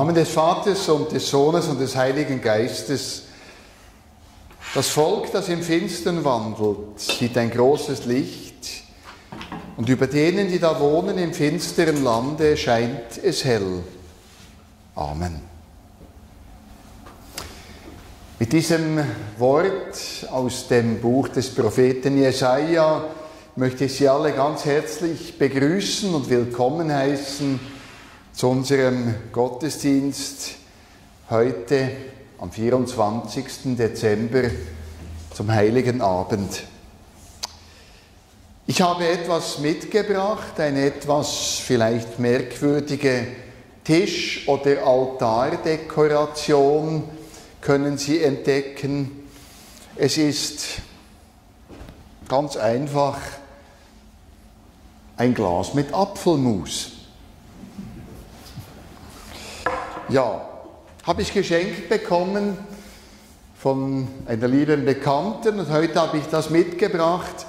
Namen des Vaters und des Sohnes und des Heiligen Geistes. Das Volk, das im Finstern wandelt, sieht ein großes Licht und über denen, die da wohnen im finsteren Lande, scheint es hell. Amen. Mit diesem Wort aus dem Buch des Propheten Jesaja möchte ich Sie alle ganz herzlich begrüßen und willkommen heißen zu unserem Gottesdienst heute am 24. Dezember zum Heiligen Abend. Ich habe etwas mitgebracht, eine etwas vielleicht merkwürdige Tisch- oder Altardekoration können Sie entdecken. Es ist ganz einfach ein Glas mit Apfelmus. Ja, habe ich geschenkt bekommen von einer lieben Bekannten und heute habe ich das mitgebracht,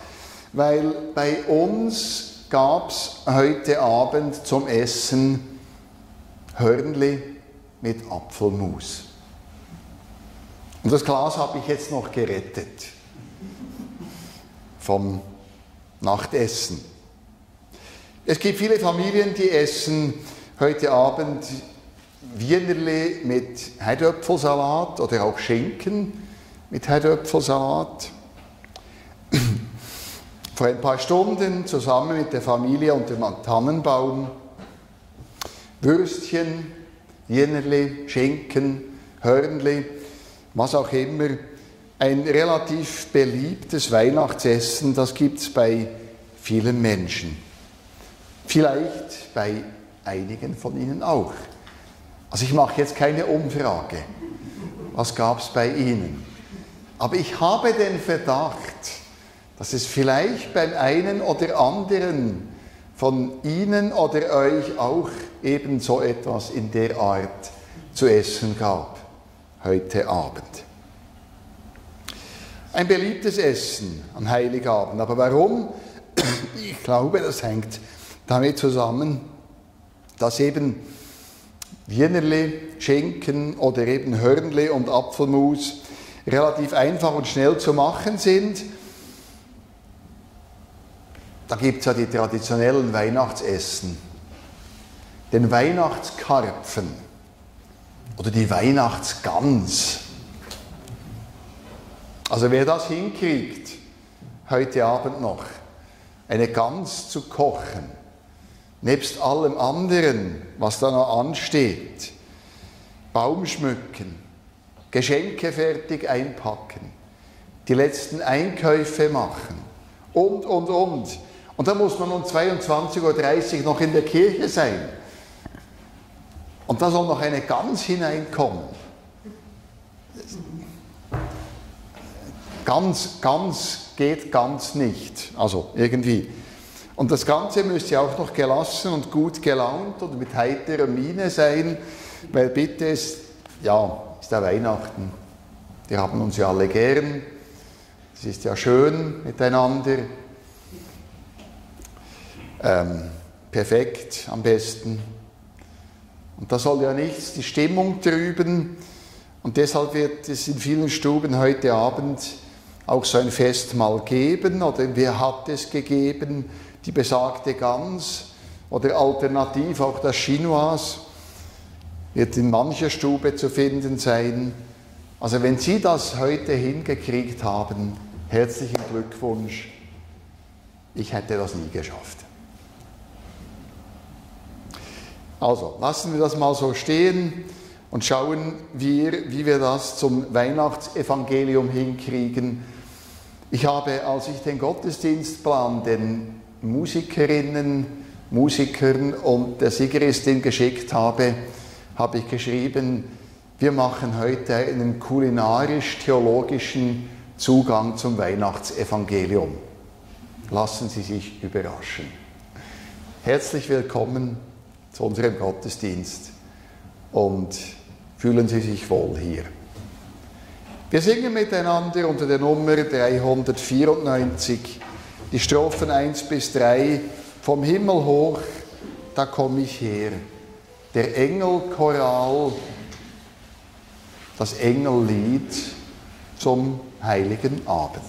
weil bei uns gab es heute Abend zum Essen Hörnli mit Apfelmus. Und das Glas habe ich jetzt noch gerettet vom Nachtessen. Es gibt viele Familien, die essen heute Abend Wienerli mit Herdöpfelsalat oder auch Schinken mit Herdöpfelsalat. Vor ein paar Stunden zusammen mit der Familie unter dem Tannenbaum Würstchen, Wienerli, Schinken, Hörnli, was auch immer. Ein relativ beliebtes Weihnachtsessen, das gibt es bei vielen Menschen. Vielleicht bei einigen von Ihnen auch. Also ich mache jetzt keine Umfrage. Was gab es bei Ihnen? Aber ich habe den Verdacht, dass es vielleicht beim einen oder anderen von Ihnen oder euch auch eben so etwas in der Art zu essen gab heute Abend. Ein beliebtes Essen am Heiligabend. Aber warum? Ich glaube, das hängt damit zusammen, dass eben Wienerli, Schinken oder eben Hörnli und Apfelmus relativ einfach und schnell zu machen sind. Da gibt es ja die traditionellen Weihnachtsessen. Den Weihnachtskarpfen oder die Weihnachtsgans. Also wer das hinkriegt, heute Abend noch, eine Gans zu kochen, nebst allem anderen, was da noch ansteht, Baum schmücken, Geschenke fertig einpacken, die letzten Einkäufe machen und, und, und. Und dann muss man um 22.30 Uhr noch in der Kirche sein. Und da soll noch eine Gans hineinkommen. Ganz, ganz geht ganz nicht. Also irgendwie. Und das Ganze müsste auch noch gelassen und gut gelaunt und mit heiterer Miene sein, weil bitte ist, ja, ist ja Weihnachten. Wir haben uns ja alle gern. Es ist ja schön miteinander. Ähm, perfekt am besten. Und da soll ja nichts die Stimmung trüben. Und deshalb wird es in vielen Stuben heute Abend auch so ein Festmahl geben oder wer hat es gegeben? Die besagte Gans oder alternativ auch das Chinoise wird in mancher Stube zu finden sein. Also wenn Sie das heute hingekriegt haben, herzlichen Glückwunsch. Ich hätte das nie geschafft. Also lassen wir das mal so stehen und schauen wir, wie wir das zum Weihnachtsevangelium hinkriegen. Ich habe, als ich den Gottesdienstplan, den Musikerinnen, Musikern und der Siegeristin geschickt habe, habe ich geschrieben, wir machen heute einen kulinarisch-theologischen Zugang zum Weihnachtsevangelium. Lassen Sie sich überraschen. Herzlich willkommen zu unserem Gottesdienst und fühlen Sie sich wohl hier. Wir singen miteinander unter der Nummer 394 die Strophen 1 bis 3, vom Himmel hoch, da komme ich her. der Engelchoral, das Engellied zum heiligen Abend.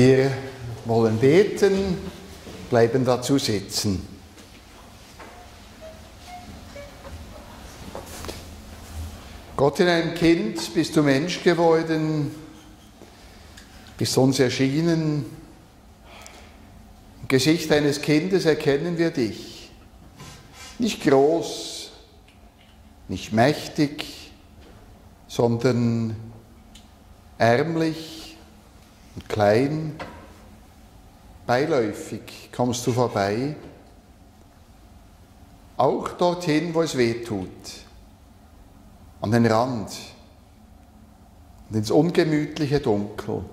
Wir wollen beten, bleiben dazu sitzen. Gott in einem Kind bist du Mensch geworden, bist uns erschienen. Im Gesicht eines Kindes erkennen wir dich. Nicht groß, nicht mächtig, sondern ärmlich, und klein, beiläufig kommst du vorbei, auch dorthin, wo es weh tut, an den Rand und ins ungemütliche Dunkel.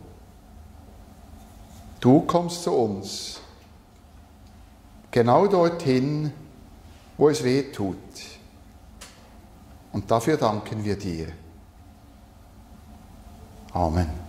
Du kommst zu uns, genau dorthin, wo es weh tut. Und dafür danken wir dir. Amen.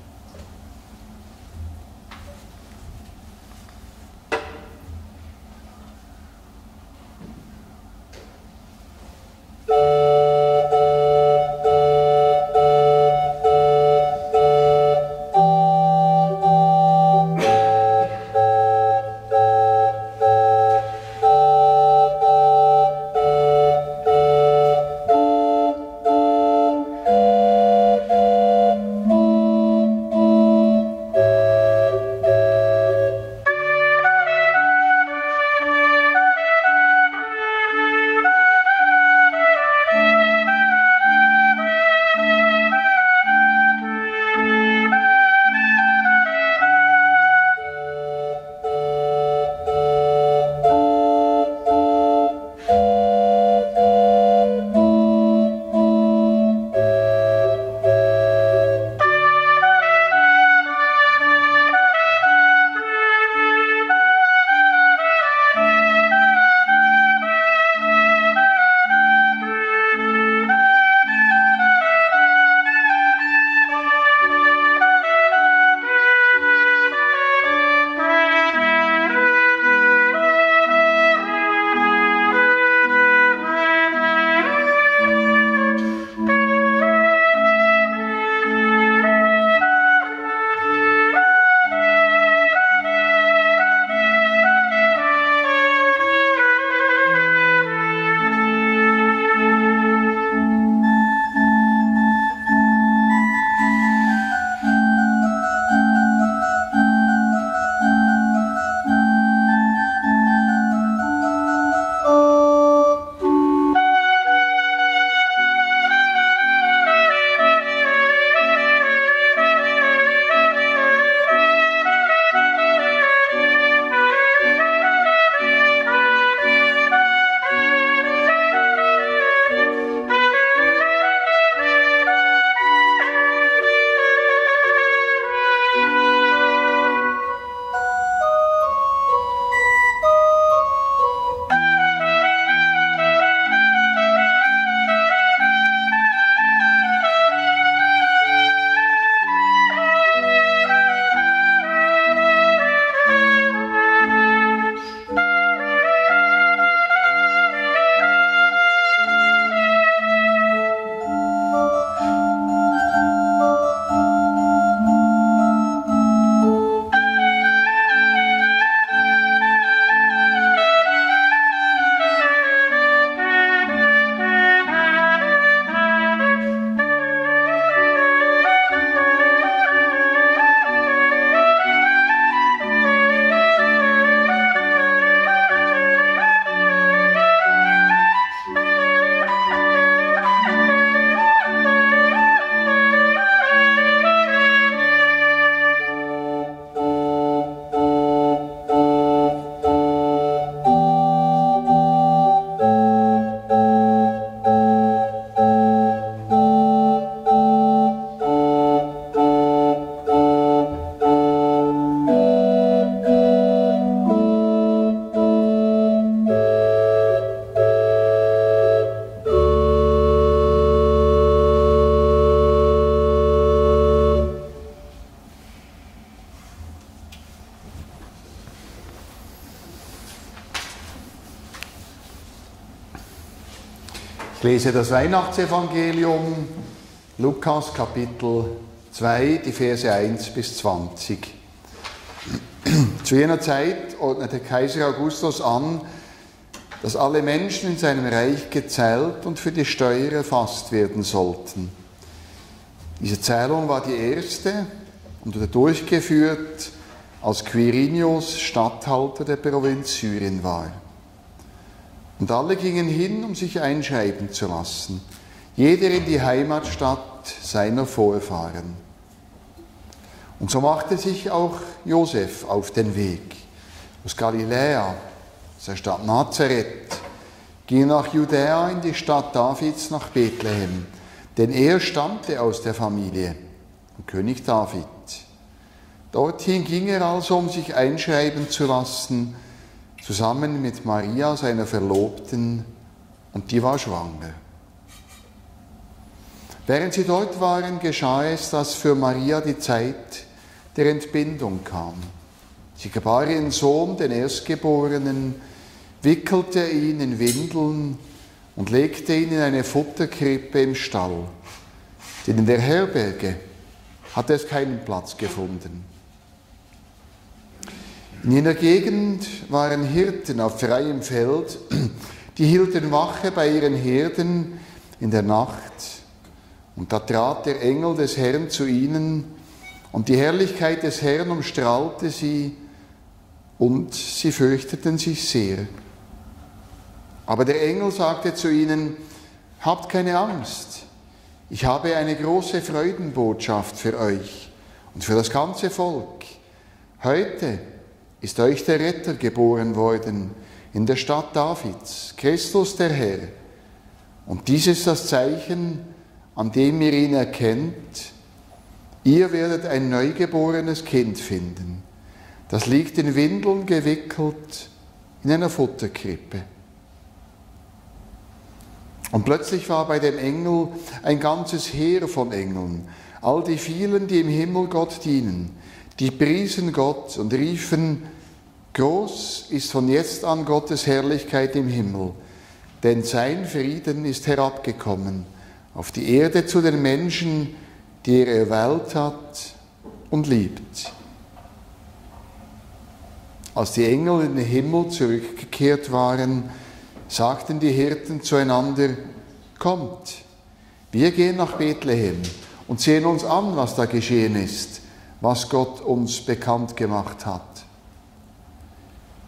Lese das Weihnachtsevangelium, Lukas Kapitel 2, die Verse 1 bis 20. Zu jener Zeit ordnete Kaiser Augustus an, dass alle Menschen in seinem Reich gezählt und für die Steuer erfasst werden sollten. Diese Zählung war die erste und wurde durchgeführt, als Quirinius Statthalter der Provinz Syrien war. Und alle gingen hin, um sich einschreiben zu lassen, jeder in die Heimatstadt seiner Vorfahren. Und so machte sich auch Josef auf den Weg aus Galiläa, aus der Stadt Nazareth, ging nach Judäa in die Stadt Davids nach Bethlehem, denn er stammte aus der Familie von König David. Dorthin ging er also, um sich einschreiben zu lassen, zusammen mit Maria, seiner Verlobten, und die war schwanger. Während sie dort waren, geschah es, dass für Maria die Zeit der Entbindung kam. Sie gebar ihren Sohn, den Erstgeborenen, wickelte ihn in Windeln und legte ihn in eine Futterkrippe im Stall. Denn in der Herberge hatte es keinen Platz gefunden. In jener Gegend waren Hirten auf freiem Feld, die hielten Wache bei ihren Herden in der Nacht. Und da trat der Engel des Herrn zu ihnen, und die Herrlichkeit des Herrn umstrahlte sie, und sie fürchteten sich sehr. Aber der Engel sagte zu ihnen, habt keine Angst, ich habe eine große Freudenbotschaft für euch und für das ganze Volk. Heute ist euch der Retter geboren worden in der Stadt Davids, Christus der Herr. Und dies ist das Zeichen, an dem ihr ihn erkennt. Ihr werdet ein neugeborenes Kind finden. Das liegt in Windeln gewickelt in einer Futterkrippe. Und plötzlich war bei dem Engel ein ganzes Heer von Engeln, all die vielen, die im Himmel Gott dienen, die priesen Gott und riefen, Groß ist von jetzt an Gottes Herrlichkeit im Himmel, denn sein Frieden ist herabgekommen auf die Erde zu den Menschen, die er erwählt hat und liebt. Als die Engel in den Himmel zurückgekehrt waren, sagten die Hirten zueinander, kommt, wir gehen nach Bethlehem und sehen uns an, was da geschehen ist, was Gott uns bekannt gemacht hat.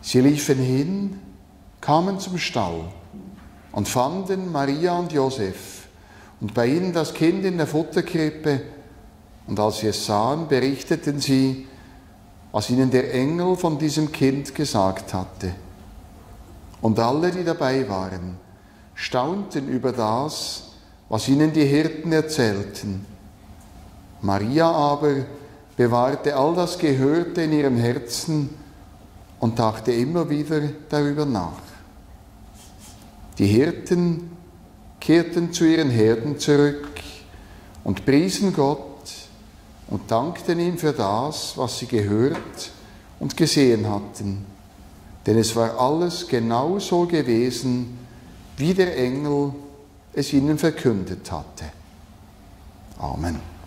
Sie liefen hin, kamen zum Stall und fanden Maria und Josef und bei ihnen das Kind in der Futterkrippe. Und als sie es sahen, berichteten sie, was ihnen der Engel von diesem Kind gesagt hatte. Und alle, die dabei waren, staunten über das, was ihnen die Hirten erzählten. Maria aber bewahrte all das Gehörte in ihrem Herzen und dachte immer wieder darüber nach. Die Hirten kehrten zu ihren Herden zurück und priesen Gott und dankten ihm für das, was sie gehört und gesehen hatten. Denn es war alles genau so gewesen, wie der Engel es ihnen verkündet hatte. Amen.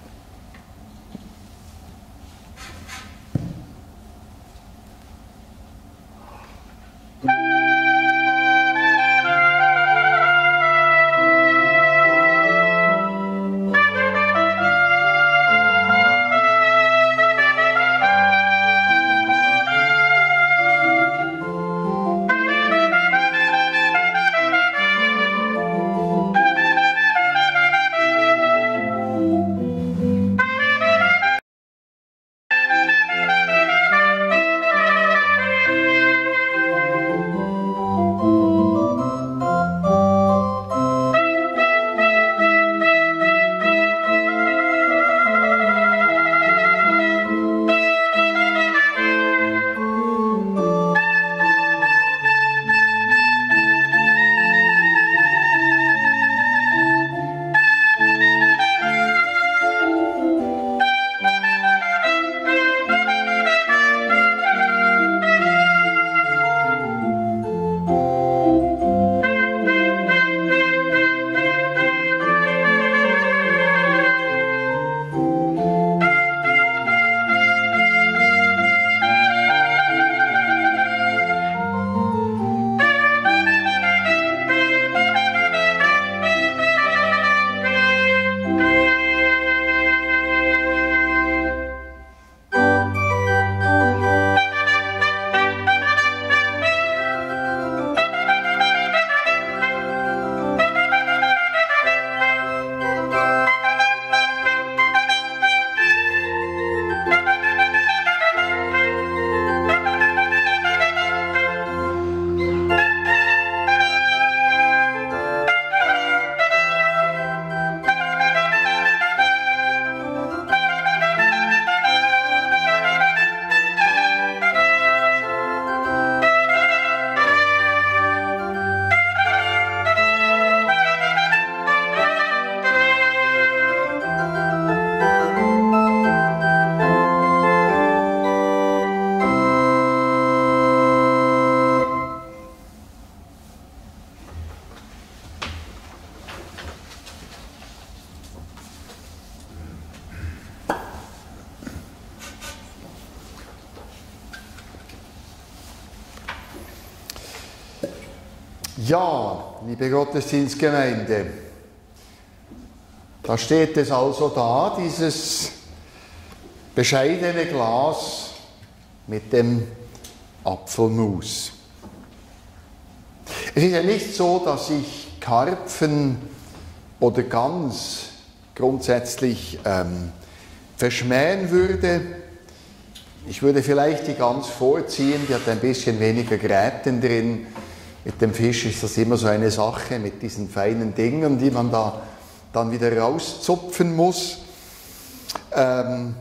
Liebe Gottesdienstgemeinde, da steht es also da, dieses bescheidene Glas mit dem Apfelmus. Es ist ja nicht so, dass ich Karpfen oder Gans grundsätzlich ähm, verschmähen würde. Ich würde vielleicht die Gans vorziehen, die hat ein bisschen weniger Gräten drin. Mit dem Fisch ist das immer so eine Sache mit diesen feinen Dingen, die man da dann wieder rauszupfen muss. Ähm,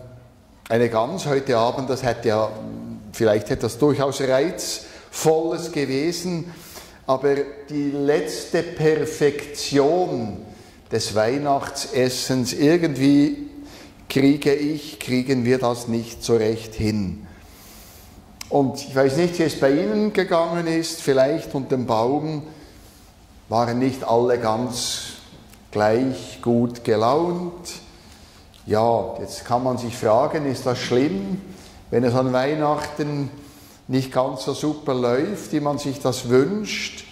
eine Gans heute Abend, das hätte ja vielleicht etwas durchaus Reizvolles gewesen, aber die letzte Perfektion des Weihnachtsessens, irgendwie kriege ich, kriegen wir das nicht so recht hin. Und ich weiß nicht, wie es bei Ihnen gegangen ist, vielleicht unter dem Baum waren nicht alle ganz gleich gut gelaunt. Ja, jetzt kann man sich fragen, ist das schlimm, wenn es an Weihnachten nicht ganz so super läuft, wie man sich das wünscht,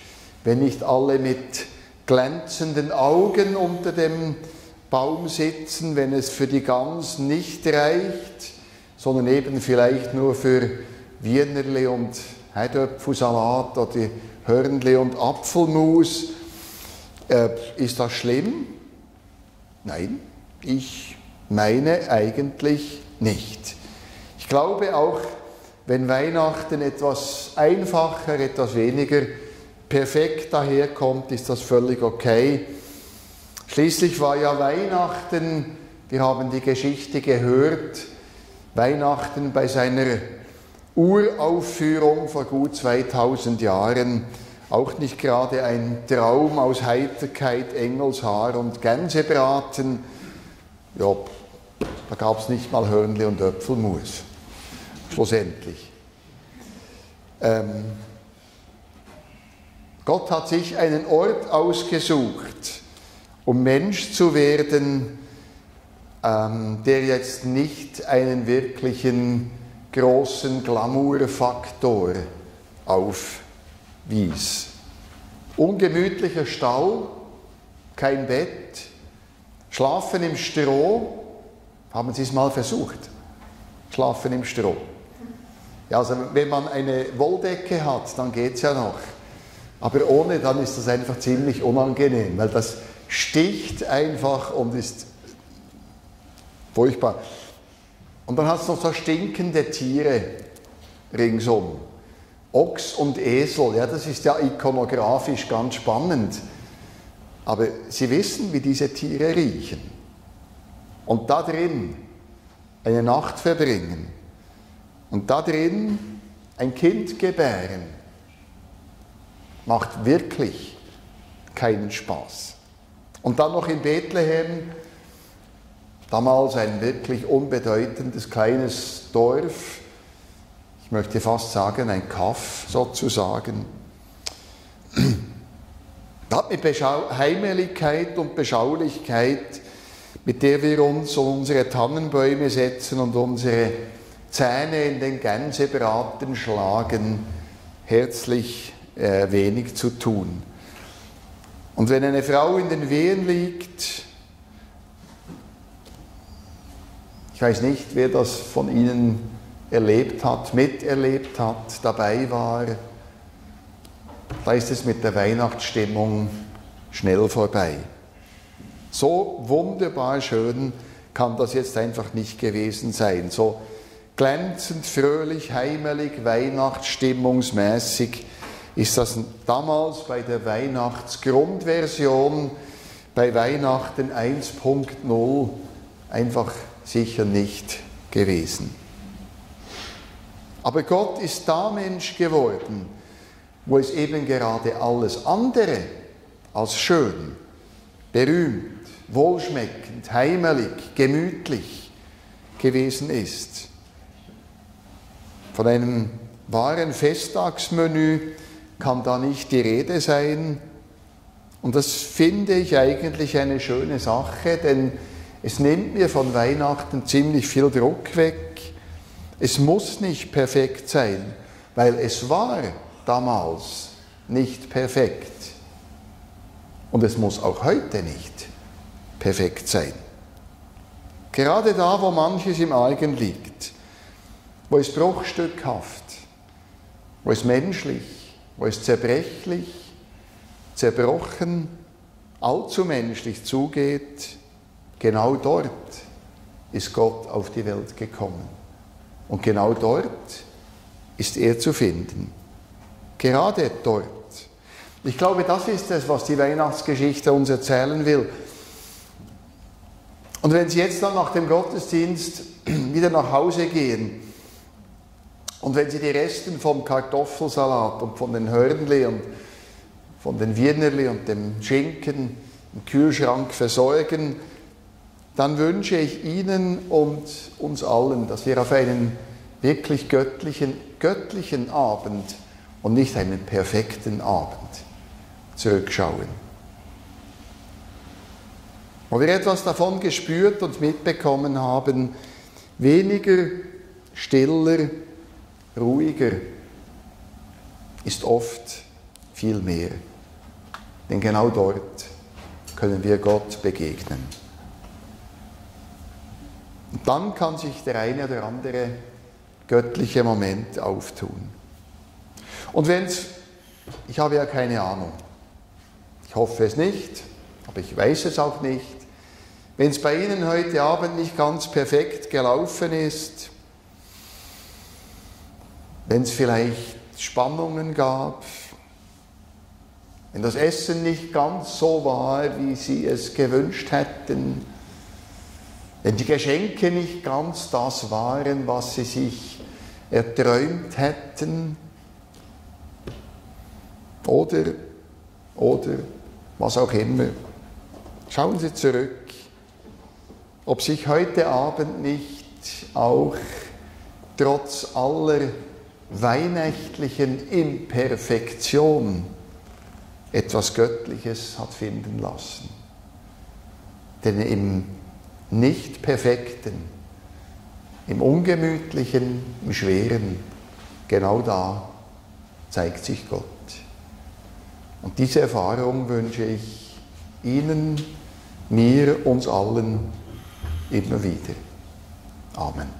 wenn nicht alle mit glänzenden Augen unter dem Baum sitzen, wenn es für die Gans nicht reicht, sondern eben vielleicht nur für Wienerli und Heidöpfelsalat oder Hörnli und Apfelmus. Äh, ist das schlimm? Nein, ich meine eigentlich nicht. Ich glaube auch, wenn Weihnachten etwas einfacher, etwas weniger perfekt daherkommt, ist das völlig okay. Schließlich war ja Weihnachten, wir haben die Geschichte gehört, Weihnachten bei seiner Uraufführung vor gut 2000 Jahren auch nicht gerade ein Traum aus Heiterkeit, Engelshaar und Gänsebraten. Ja, da gab es nicht mal Hörnli und Öpfelmus, schlussendlich. Ähm, Gott hat sich einen Ort ausgesucht, um Mensch zu werden, ähm, der jetzt nicht einen wirklichen großen Glamourfaktor aufwies. Ungemütlicher Stall, kein Bett, Schlafen im Stroh, haben Sie es mal versucht? Schlafen im Stroh. Ja, also wenn man eine Wolldecke hat, dann geht es ja noch. Aber ohne, dann ist das einfach ziemlich unangenehm, weil das sticht einfach und ist furchtbar. Und dann hat es noch so stinkende Tiere ringsum. Ochs und Esel, ja, das ist ja ikonografisch ganz spannend. Aber Sie wissen, wie diese Tiere riechen. Und da drin eine Nacht verbringen. Und da drin ein Kind gebären. Macht wirklich keinen Spaß. Und dann noch in Bethlehem Damals ein wirklich unbedeutendes kleines Dorf, ich möchte fast sagen ein Kaff sozusagen. Das mit Beschau Heimeligkeit und Beschaulichkeit, mit der wir uns um unsere Tannenbäume setzen und unsere Zähne in den Gänsebraten schlagen, herzlich äh, wenig zu tun. Und wenn eine Frau in den Wehen liegt, Ich weiß nicht, wer das von Ihnen erlebt hat, miterlebt hat, dabei war. Da ist es mit der Weihnachtsstimmung schnell vorbei. So wunderbar schön kann das jetzt einfach nicht gewesen sein. So glänzend, fröhlich, heimelig, weihnachtsstimmungsmäßig ist das damals bei der Weihnachtsgrundversion, bei Weihnachten 1.0 einfach sicher nicht gewesen. Aber Gott ist da Mensch geworden, wo es eben gerade alles andere als schön, berühmt, wohlschmeckend, heimelig, gemütlich gewesen ist. Von einem wahren Festtagsmenü kann da nicht die Rede sein. Und das finde ich eigentlich eine schöne Sache, denn es nimmt mir von Weihnachten ziemlich viel Druck weg. Es muss nicht perfekt sein, weil es war damals nicht perfekt. Und es muss auch heute nicht perfekt sein. Gerade da, wo manches im Argen liegt, wo es bruchstückhaft, wo es menschlich, wo es zerbrechlich, zerbrochen, allzu menschlich zugeht, genau dort ist Gott auf die Welt gekommen. Und genau dort ist er zu finden. Gerade dort. Ich glaube, das ist es, was die Weihnachtsgeschichte uns erzählen will. Und wenn Sie jetzt dann nach dem Gottesdienst wieder nach Hause gehen und wenn Sie die Resten vom Kartoffelsalat und von den Hörnli und von den Wienerli und dem Schinken im Kühlschrank versorgen, dann wünsche ich Ihnen und uns allen, dass wir auf einen wirklich göttlichen, göttlichen Abend und nicht einen perfekten Abend zurückschauen wo wir etwas davon gespürt und mitbekommen haben, weniger, stiller, ruhiger ist oft viel mehr. Denn genau dort können wir Gott begegnen. Dann kann sich der eine oder andere göttliche Moment auftun. Und wenn es, ich habe ja keine Ahnung, ich hoffe es nicht, aber ich weiß es auch nicht, wenn es bei Ihnen heute Abend nicht ganz perfekt gelaufen ist, wenn es vielleicht Spannungen gab, wenn das Essen nicht ganz so war, wie Sie es gewünscht hätten, wenn die Geschenke nicht ganz das waren, was Sie sich erträumt hätten, oder, oder was auch immer. Schauen Sie zurück ob sich heute Abend nicht auch trotz aller weihnachtlichen Imperfektion etwas Göttliches hat finden lassen. Denn im Nicht-Perfekten, im Ungemütlichen, im Schweren, genau da zeigt sich Gott. Und diese Erfahrung wünsche ich Ihnen, mir, uns allen immer wieder. Amen.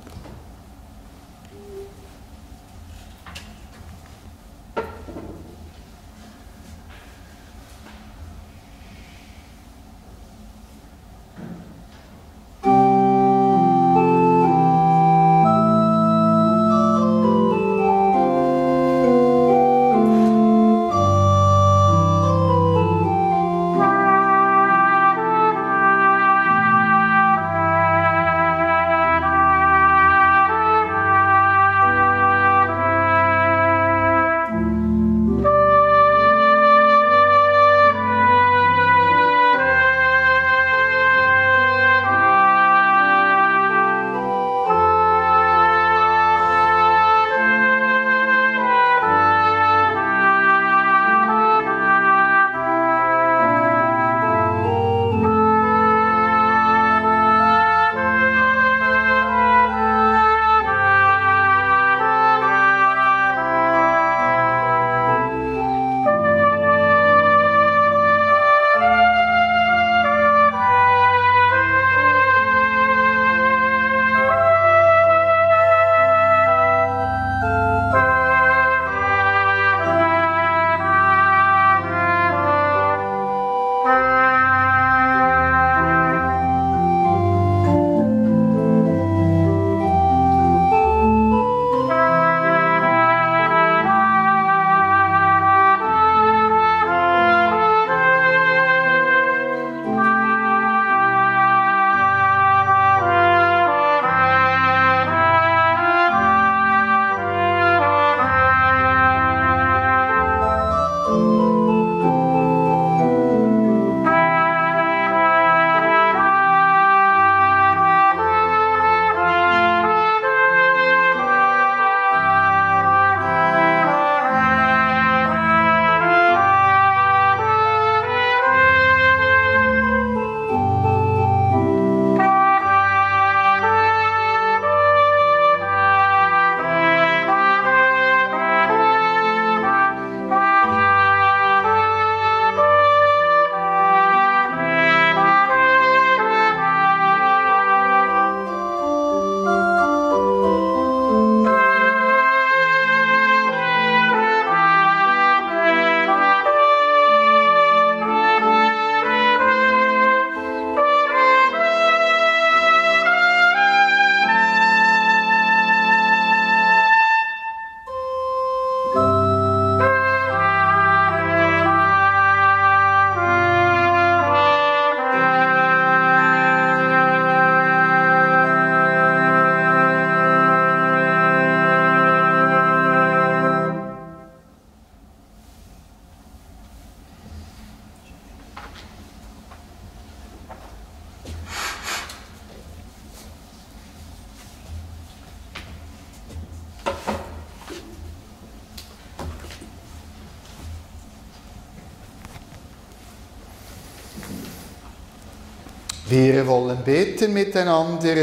Beten miteinander.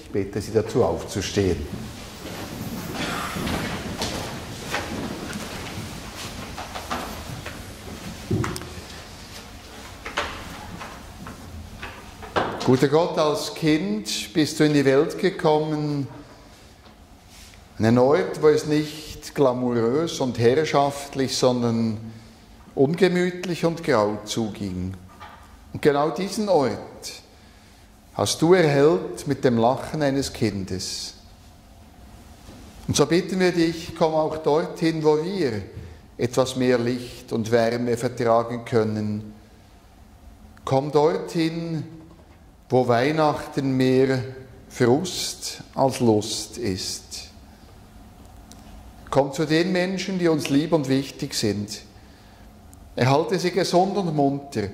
Ich bitte Sie dazu aufzustehen. Guter Gott, als Kind bist du in die Welt gekommen, an einen Ort, wo es nicht glamourös und herrschaftlich, sondern ungemütlich und grau zuging. Und genau diesen Ort hast du erhellt mit dem Lachen eines Kindes. Und so bitten wir dich, komm auch dorthin, wo wir etwas mehr Licht und Wärme vertragen können. Komm dorthin, wo Weihnachten mehr Frust als Lust ist. Komm zu den Menschen, die uns lieb und wichtig sind. Erhalte sie gesund und munter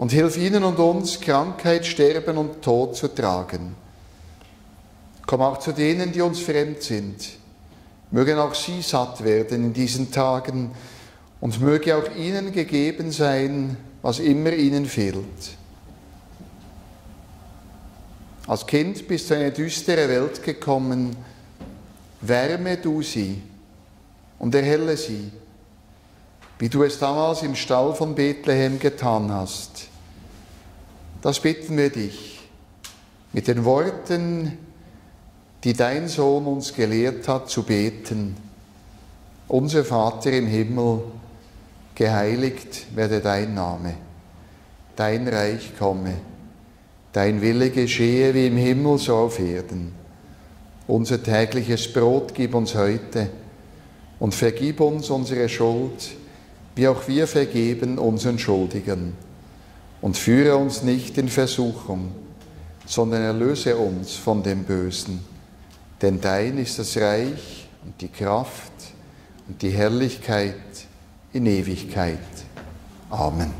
und hilf ihnen und uns, Krankheit, Sterben und Tod zu tragen. Komm auch zu denen, die uns fremd sind. Mögen auch sie satt werden in diesen Tagen und möge auch ihnen gegeben sein, was immer ihnen fehlt. Als Kind bist du in eine düstere Welt gekommen. Wärme du sie und erhelle sie, wie du es damals im Stall von Bethlehem getan hast. Das bitten wir dich mit den Worten, die dein Sohn uns gelehrt hat zu beten. Unser Vater im Himmel, geheiligt werde dein Name, dein Reich komme Dein Wille geschehe wie im Himmel so auf Erden. Unser tägliches Brot gib uns heute und vergib uns unsere Schuld, wie auch wir vergeben unseren Schuldigen. Und führe uns nicht in Versuchung, sondern erlöse uns von dem Bösen. Denn dein ist das Reich und die Kraft und die Herrlichkeit in Ewigkeit. Amen.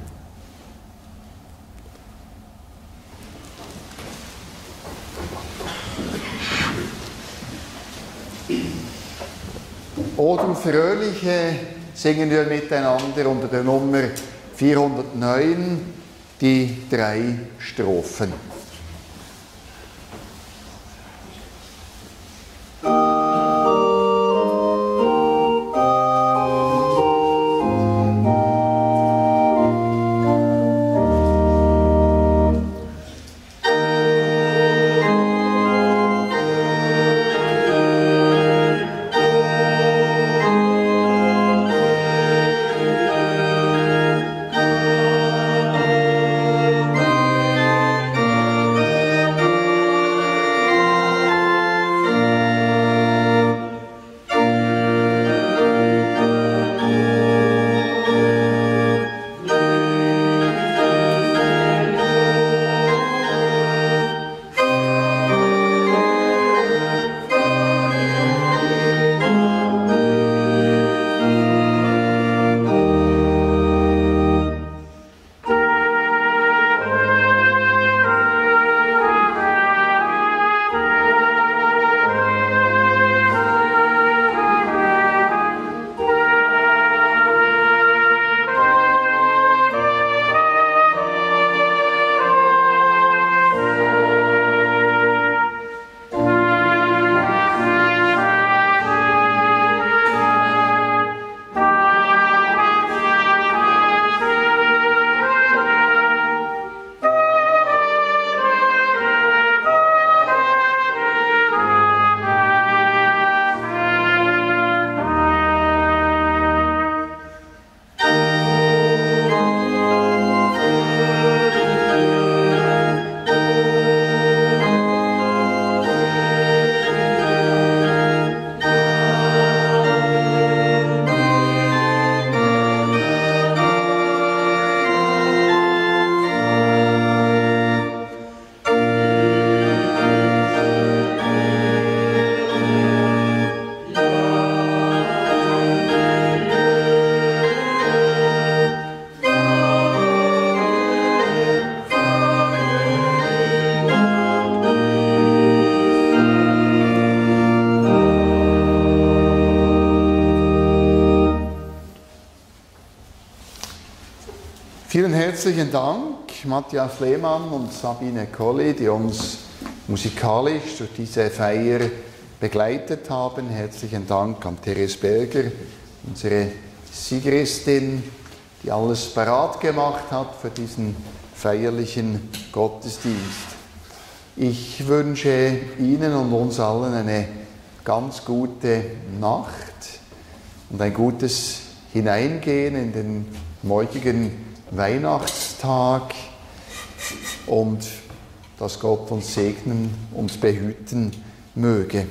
O du Fröhliche singen wir miteinander unter der Nummer 409 die drei Strophen. Herzlichen Dank, Matthias Lehmann und Sabine Kolli, die uns musikalisch durch diese Feier begleitet haben. Herzlichen Dank an Therese Berger, unsere Siegeristin, die alles parat gemacht hat für diesen feierlichen Gottesdienst. Ich wünsche Ihnen und uns allen eine ganz gute Nacht und ein gutes Hineingehen in den morgigen Weihnachtstag und dass Gott uns segnen und behüten möge.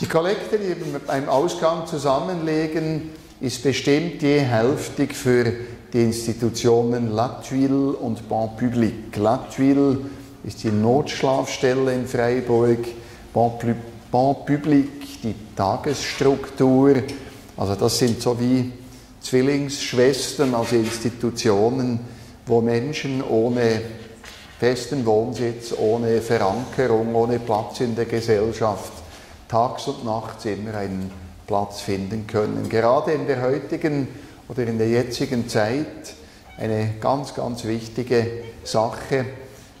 Die Kollekte, die wir beim Ausgang zusammenlegen, ist bestimmt je hälftig für die Institutionen Latwil und Ban Public. Latwil ist die Notschlafstelle in Freiburg, Ban, Public die Tagesstruktur. Also das sind so wie Zwillingsschwestern, also Institutionen, wo Menschen ohne festen Wohnsitz, ohne Verankerung, ohne Platz in der Gesellschaft tags und nachts immer einen Platz finden können. Gerade in der heutigen oder in der jetzigen Zeit eine ganz, ganz wichtige Sache.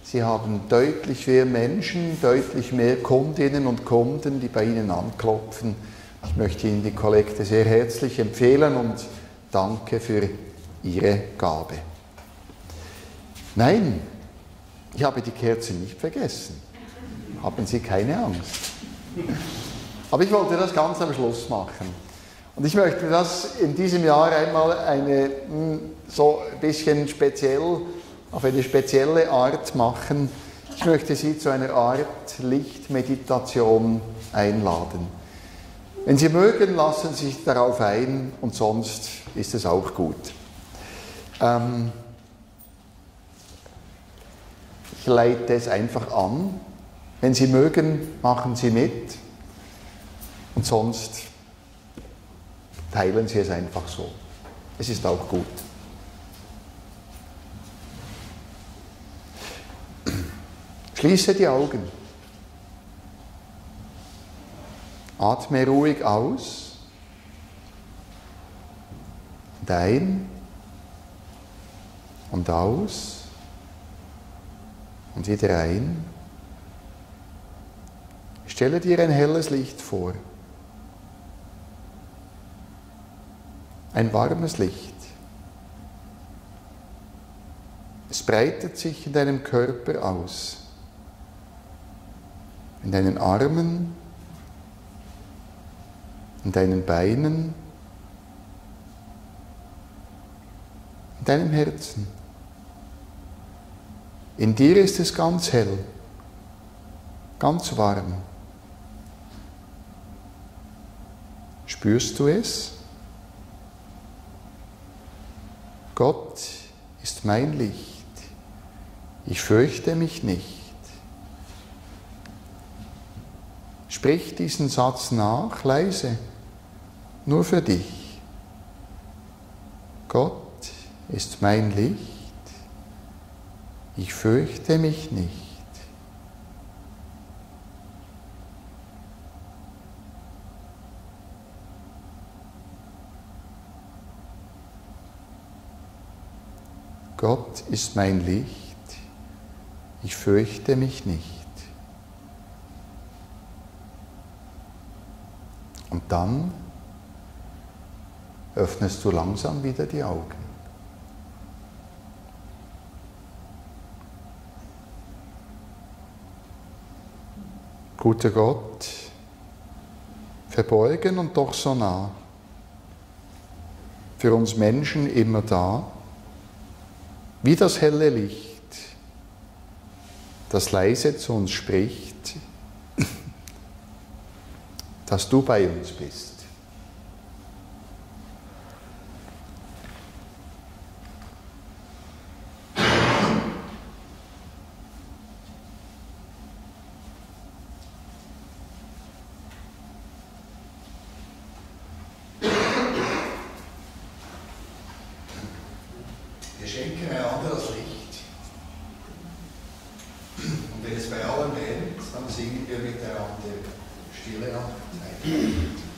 Sie haben deutlich mehr Menschen, deutlich mehr Kundinnen und Kunden, die bei Ihnen anklopfen. Ich möchte Ihnen die Kollekte sehr herzlich empfehlen und Danke für Ihre Gabe. Nein, ich habe die Kerze nicht vergessen. Haben Sie keine Angst. Aber ich wollte das ganz am Schluss machen. Und ich möchte das in diesem Jahr einmal eine hm, so ein bisschen speziell, auf eine spezielle Art machen. Ich möchte Sie zu einer Art Lichtmeditation einladen. Wenn Sie mögen, lassen Sie sich darauf ein und sonst ist es auch gut. Ähm, ich leite es einfach an. Wenn Sie mögen, machen Sie mit und sonst teilen Sie es einfach so. Es ist auch gut. Schließe die Augen. Atme ruhig aus und ein und aus und wieder ein. Stelle dir ein helles Licht vor. Ein warmes Licht. Es breitet sich in deinem Körper aus, in deinen Armen, in deinen Beinen, in deinem Herzen. In dir ist es ganz hell, ganz warm. Spürst du es? Gott ist mein Licht. Ich fürchte mich nicht. Sprich diesen Satz nach, leise nur für dich. Gott ist mein Licht, ich fürchte mich nicht. Gott ist mein Licht, ich fürchte mich nicht. Und dann öffnest du langsam wieder die Augen. Guter Gott, verborgen und doch so nah, für uns Menschen immer da, wie das helle Licht, das leise zu uns spricht, dass du bei uns bist. wenn es bei allen hält, dann singen wir miteinander. Chuyện.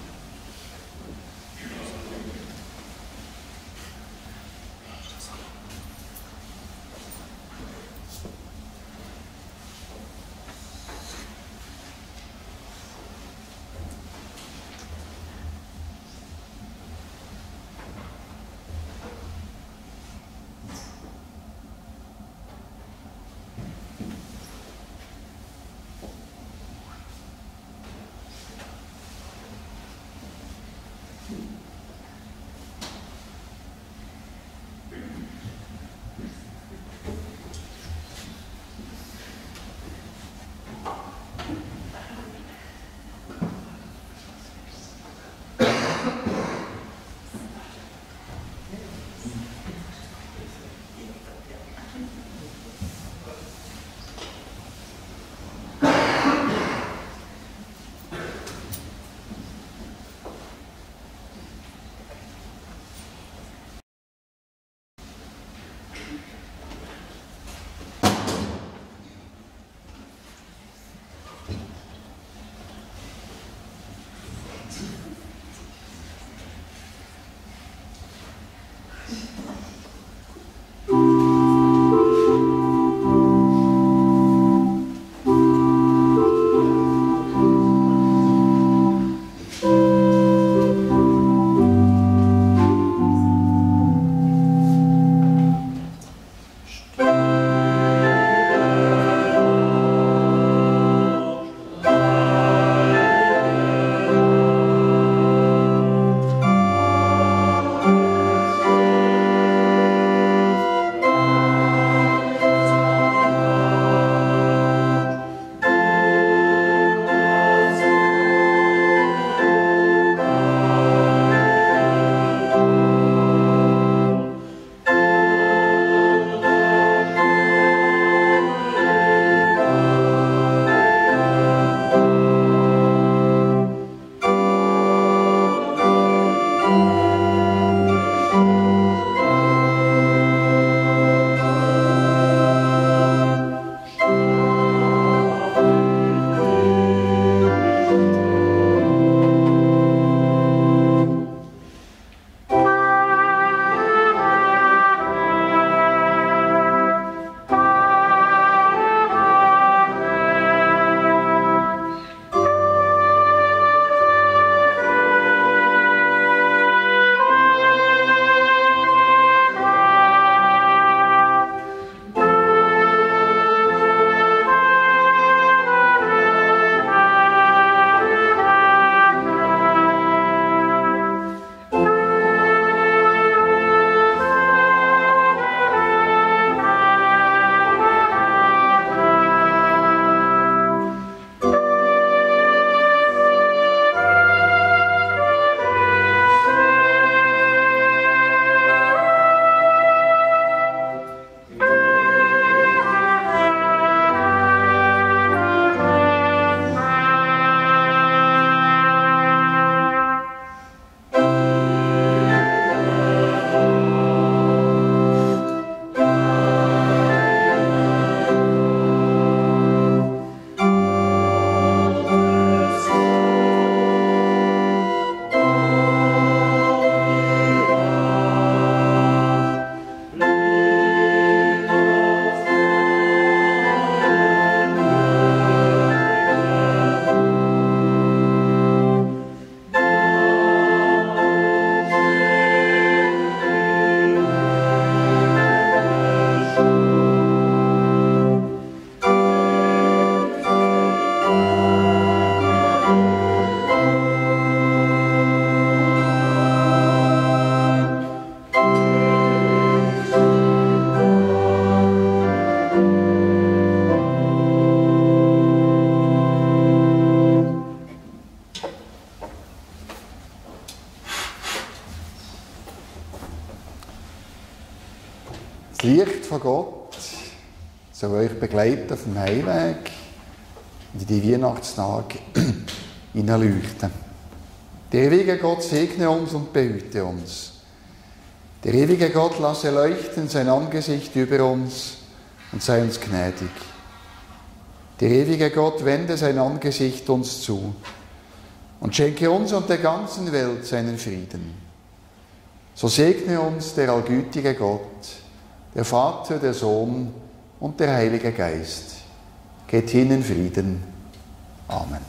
Begleiten auf dem Heimweg in die Weihnachtstage hineinleuchten. Der ewige Gott segne uns und behüte uns. Der ewige Gott lasse leuchten sein Angesicht über uns und sei uns gnädig. Der ewige Gott wende sein Angesicht uns zu und schenke uns und der ganzen Welt seinen Frieden. So segne uns der allgütige Gott, der Vater, der Sohn und der Heilige Geist. Geht hin in Frieden. Amen.